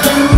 do